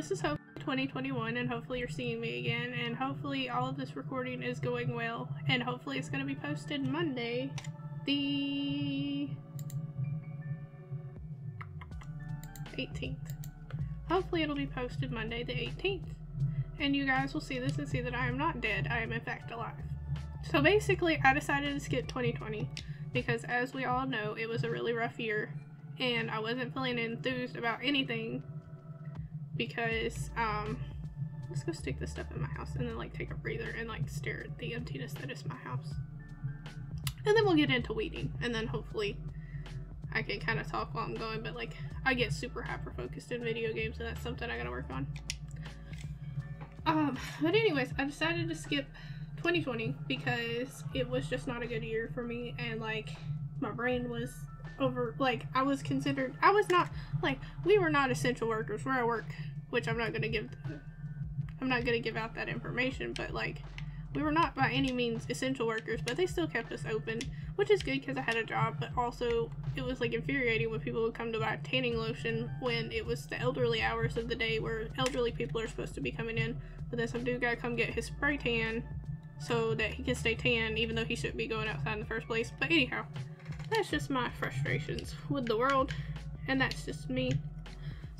this is hopefully 2021, and hopefully you're seeing me again, and hopefully all of this recording is going well, and hopefully it's going to be posted Monday, the 18th. Hopefully it'll be posted Monday the 18th, and you guys will see this and see that I am not dead. I am in fact alive. So basically, I decided to skip 2020 because, as we all know, it was a really rough year, and I wasn't feeling enthused about anything because um let's go stick this stuff in my house and then like take a breather and like stare at the emptiness that is my house. And then we'll get into weeding and then hopefully I can kind of talk while I'm going but like I get super hyper focused in video games and that's something I gotta work on. Um but anyways I decided to skip 2020 because it was just not a good year for me and like my brain was over like I was considered I was not like we were not essential workers where I work which I'm not gonna give I'm not gonna give out that information but like we were not by any means essential workers but they still kept us open which is good because I had a job but also it was like infuriating when people would come to buy tanning lotion when it was the elderly hours of the day where elderly people are supposed to be coming in but then some dude gotta come get his spray tan so that he can stay tan even though he shouldn't be going outside in the first place but anyhow that's just my frustrations with the world and that's just me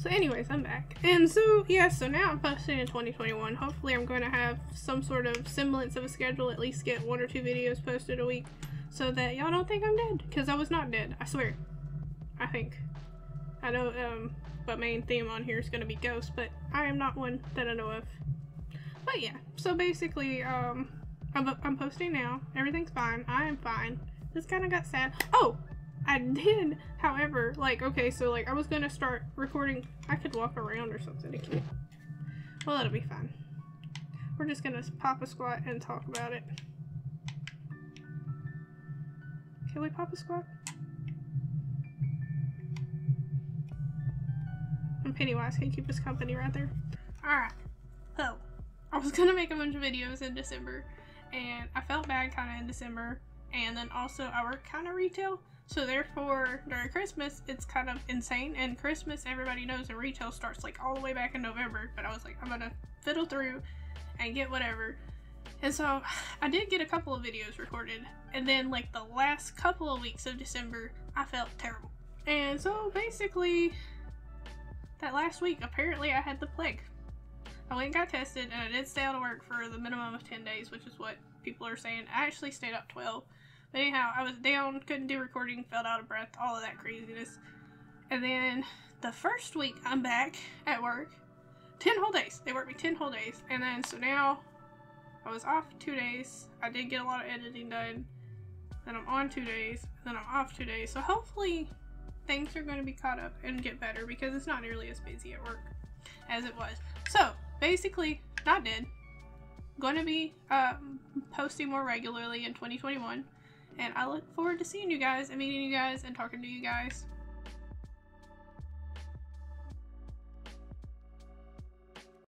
so anyways i'm back. And so yeah so now i'm posting in 2021 hopefully i'm going to have some sort of semblance of a schedule at least get one or two videos posted a week so that y'all don't think i'm dead because i was not dead i swear. I think. I know um but main theme on here is going to be ghosts but i am not one that i know of. But yeah so basically um I'm, I'm posting now. Everything's fine. I am fine. This kind of got sad. Oh, I did, however, like, okay, so, like, I was gonna start recording. I could walk around or something. Again. Well, that'll be fine. We're just gonna pop a squat and talk about it. Can we pop a squat? And Pennywise can keep us company right there. Alright, so, I was gonna make a bunch of videos in December, and I felt bad kind of in December and then also I work kind of retail. So therefore, during Christmas, it's kind of insane. And Christmas, everybody knows, in retail starts like all the way back in November. But I was like, I'm gonna fiddle through and get whatever. And so I did get a couple of videos recorded. And then like the last couple of weeks of December, I felt terrible. And so basically, that last week, apparently I had the plague. I went and got tested, and I did stay out of work for the minimum of 10 days, which is what people are saying. I actually stayed up 12. But anyhow, I was down, couldn't do recording, felt out of breath, all of that craziness. And then the first week I'm back at work, 10 whole days. They worked me 10 whole days. And then so now I was off two days. I did get a lot of editing done. Then I'm on two days. Then I'm off two days. So hopefully things are going to be caught up and get better because it's not nearly as busy at work as it was. So basically, not dead. Going to be um, posting more regularly in 2021. And I look forward to seeing you guys and meeting you guys and talking to you guys.